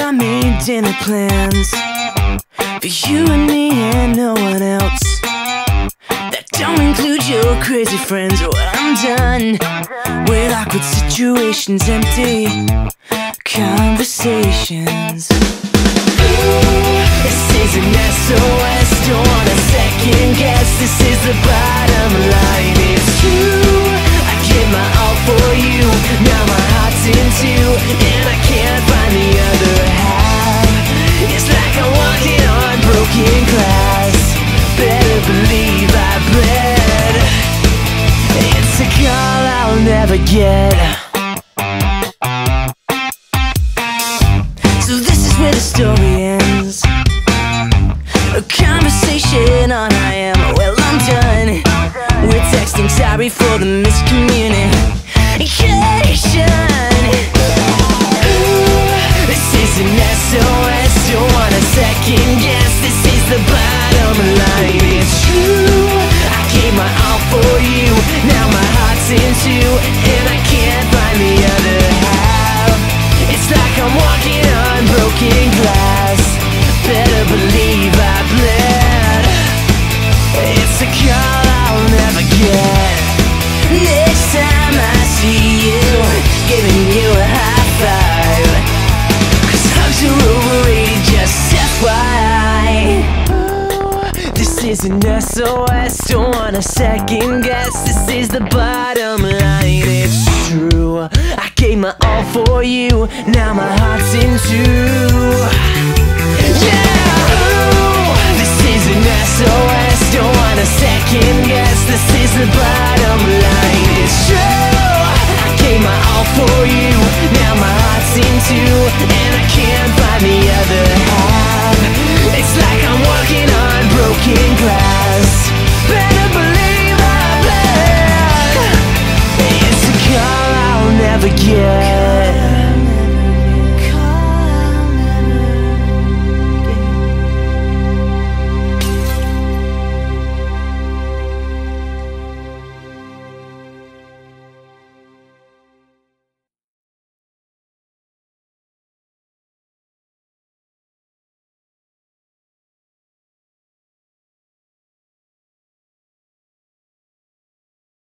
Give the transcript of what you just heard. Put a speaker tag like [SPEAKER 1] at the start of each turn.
[SPEAKER 1] I made dinner plans for you and me and no one else. That don't include your crazy friends. Well, I'm done with awkward situations, empty conversations. This is an SOS, don't want a second guess. This is the bottom line, it's true. I give my all for you, now my heart's in two, and I never get. So this is where the story ends. A conversation on I am. Well, I'm done. We're texting sorry for the miscommunication. Ooh, This is an SOS. Don't want a second guess. This is the bottom line. Is an SOS, don't wanna second guess. This is the bottom line, it's true. I gave my all for you, now my heart's in two. Yeah, ooh, this is an SOS, don't want a second guess. This is the bottom line, it's